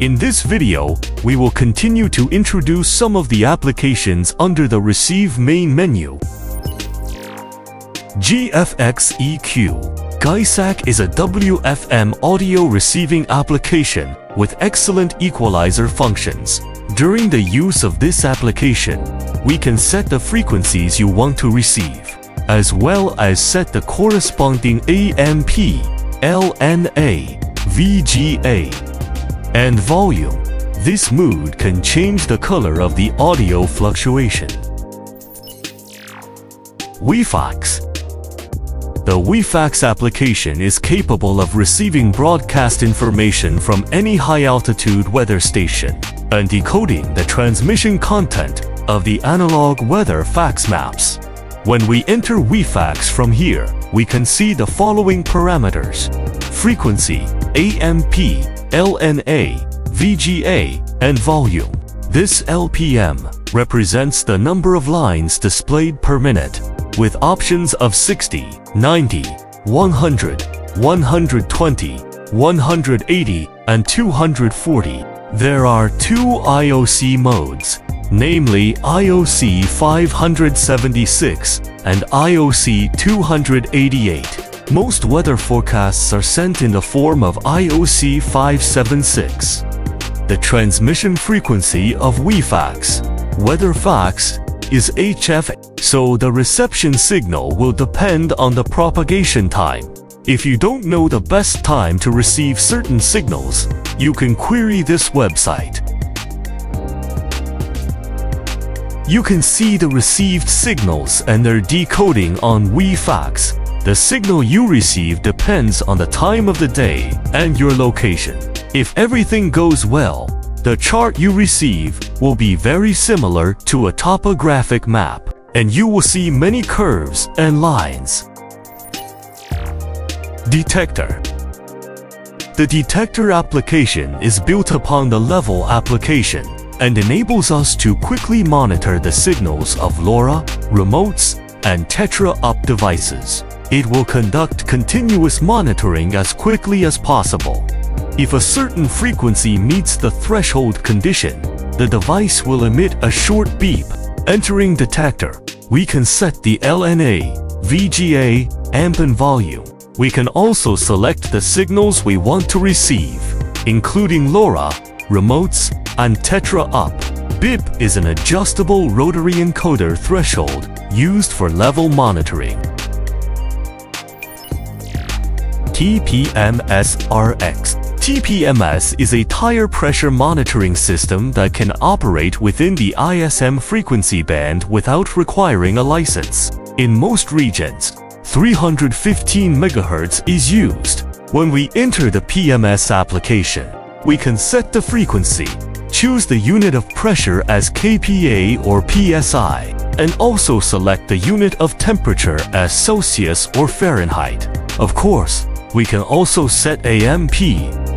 In this video, we will continue to introduce some of the applications under the Receive main menu. GFX EQ GISAC is a WFM audio receiving application with excellent equalizer functions. During the use of this application, we can set the frequencies you want to receive, as well as set the corresponding AMP, LNA, VGA, and volume. This mood can change the color of the audio fluctuation. WeFax The WeFax application is capable of receiving broadcast information from any high-altitude weather station and decoding the transmission content of the analog weather fax maps. When we enter WeFax from here, we can see the following parameters. Frequency, AMP, LNA, VGA, and volume. This LPM represents the number of lines displayed per minute, with options of 60, 90, 100, 120, 180, and 240. There are two IOC modes, namely IOC 576 and IOC 288. Most weather forecasts are sent in the form of IOC 576. The transmission frequency of WeFax, weather fax, is HF, so the reception signal will depend on the propagation time. If you don't know the best time to receive certain signals, you can query this website. You can see the received signals and their decoding on WeFax. The signal you receive depends on the time of the day and your location. If everything goes well, the chart you receive will be very similar to a topographic map, and you will see many curves and lines. Detector The detector application is built upon the level application and enables us to quickly monitor the signals of LoRa, remotes, and Tetra-up devices. It will conduct continuous monitoring as quickly as possible. If a certain frequency meets the threshold condition, the device will emit a short beep. Entering detector, we can set the LNA, VGA, amp and volume. We can also select the signals we want to receive, including LoRa, remotes, and Tetra-up. BIP is an adjustable rotary encoder threshold used for level monitoring. TPMS-RX TPMS is a tire pressure monitoring system that can operate within the ISM frequency band without requiring a license. In most regions, 315 MHz is used. When we enter the PMS application, we can set the frequency, choose the unit of pressure as kPa or PSI, and also select the unit of temperature as Celsius or Fahrenheit. Of course, we can also set AMP,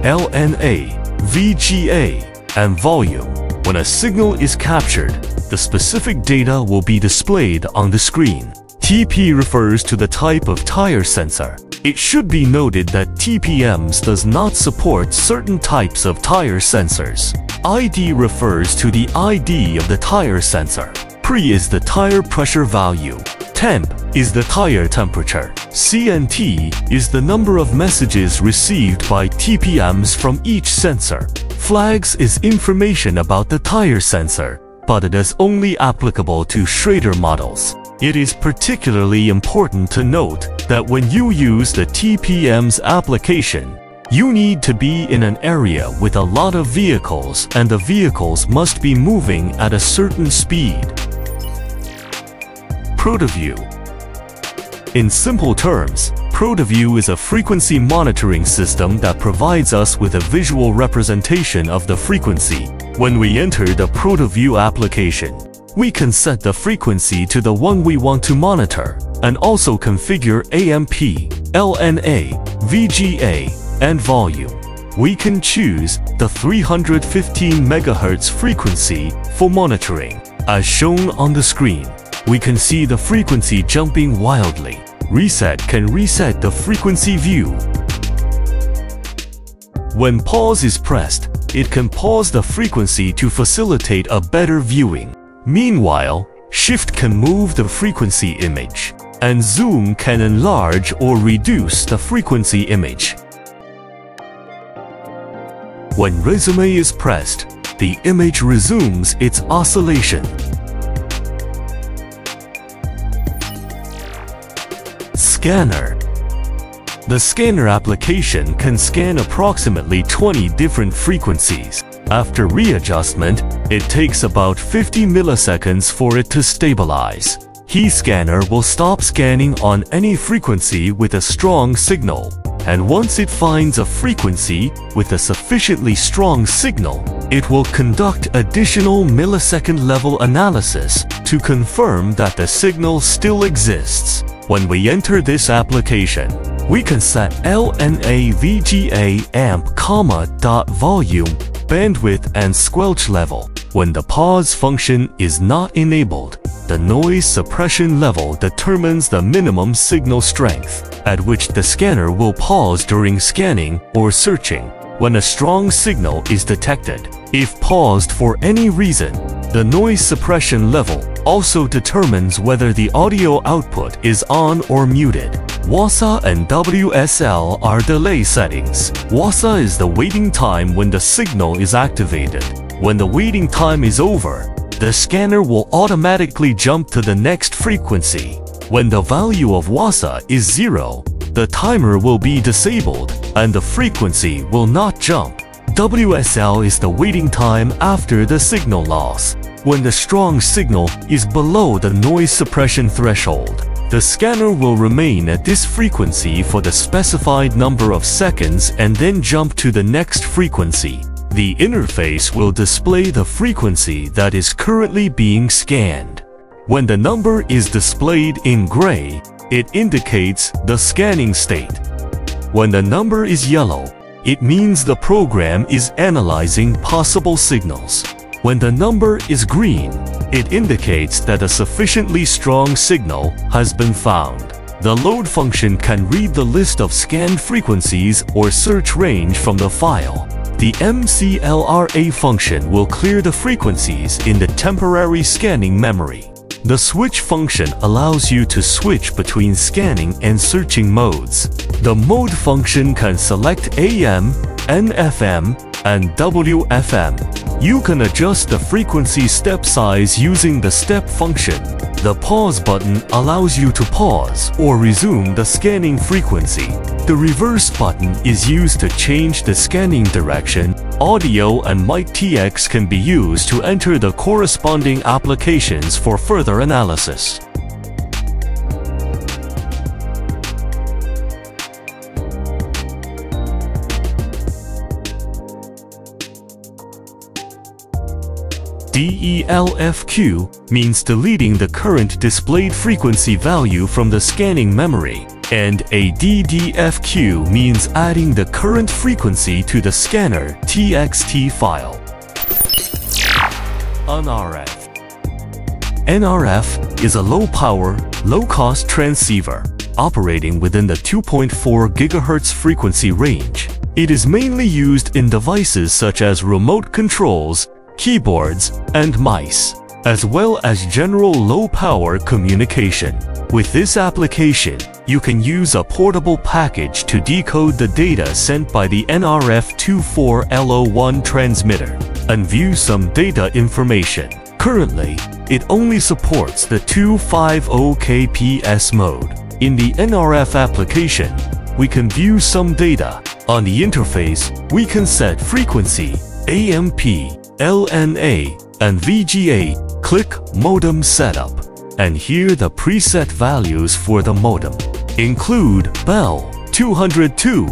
LNA, VGA, and volume. When a signal is captured, the specific data will be displayed on the screen. TP refers to the type of tire sensor. It should be noted that TPMS does not support certain types of tire sensors. ID refers to the ID of the tire sensor. Pre is the tire pressure value. Temp is the tire temperature. CNT is the number of messages received by TPMS from each sensor. Flags is information about the tire sensor, but it is only applicable to Schrader models. It is particularly important to note that when you use the TPMS application, you need to be in an area with a lot of vehicles and the vehicles must be moving at a certain speed. ProtoView In simple terms, ProtoView is a frequency monitoring system that provides us with a visual representation of the frequency. When we enter the ProtoView application, we can set the frequency to the one we want to monitor and also configure AMP, LNA, VGA, and volume. We can choose the 315 MHz frequency for monitoring. As shown on the screen, we can see the frequency jumping wildly. Reset can reset the frequency view. When pause is pressed, it can pause the frequency to facilitate a better viewing. Meanwhile, Shift can move the frequency image, and Zoom can enlarge or reduce the frequency image. When resume is pressed, the image resumes its oscillation. Scanner The scanner application can scan approximately 20 different frequencies. After readjustment, it takes about 50 milliseconds for it to stabilize. HeScanner will stop scanning on any frequency with a strong signal, and once it finds a frequency with a sufficiently strong signal, it will conduct additional millisecond level analysis to confirm that the signal still exists. When we enter this application, we can set LNA VGA amp comma dot volume bandwidth and squelch level. When the pause function is not enabled, the noise suppression level determines the minimum signal strength at which the scanner will pause during scanning or searching when a strong signal is detected. If paused for any reason, the noise suppression level also determines whether the audio output is on or muted. WASA and WSL are delay settings. WASA is the waiting time when the signal is activated. When the waiting time is over, the scanner will automatically jump to the next frequency. When the value of WASA is zero, the timer will be disabled and the frequency will not jump. WSL is the waiting time after the signal loss. When the strong signal is below the noise suppression threshold, the scanner will remain at this frequency for the specified number of seconds and then jump to the next frequency. The interface will display the frequency that is currently being scanned. When the number is displayed in gray, it indicates the scanning state. When the number is yellow, it means the program is analyzing possible signals. When the number is green, it indicates that a sufficiently strong signal has been found. The load function can read the list of scanned frequencies or search range from the file. The MCLRA function will clear the frequencies in the temporary scanning memory. The switch function allows you to switch between scanning and searching modes. The mode function can select AM, NFM, and WFM. You can adjust the frequency step size using the step function. The pause button allows you to pause or resume the scanning frequency. The reverse button is used to change the scanning direction. Audio and Mic TX can be used to enter the corresponding applications for further analysis. DELFQ means deleting the current displayed frequency value from the scanning memory, and ADDFQ means adding the current frequency to the scanner TXT file. NRF NRF is a low-power, low-cost transceiver operating within the 2.4 GHz frequency range. It is mainly used in devices such as remote controls keyboards, and mice, as well as general low-power communication. With this application, you can use a portable package to decode the data sent by the NRF24L01 transmitter and view some data information. Currently, it only supports the 250kps mode. In the NRF application, we can view some data. On the interface, we can set frequency, AMP, LNA, and VGA, click Modem Setup, and here the preset values for the modem include Bell 202,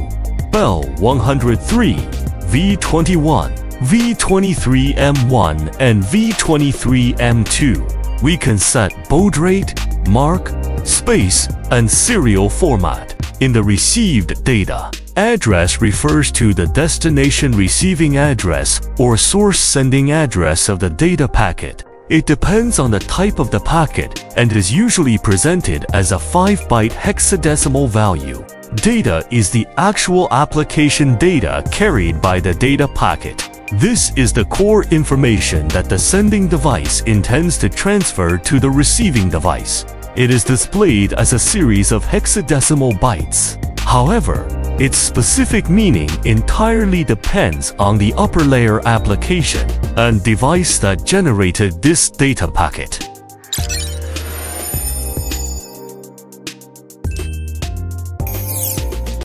Bell 103, V21, V23M1, and V23M2. We can set baud rate, mark, space, and serial format in the received data. Address refers to the destination receiving address or source sending address of the data packet. It depends on the type of the packet and is usually presented as a 5-byte hexadecimal value. Data is the actual application data carried by the data packet. This is the core information that the sending device intends to transfer to the receiving device. It is displayed as a series of hexadecimal bytes. However, its specific meaning entirely depends on the upper layer application and device that generated this data packet.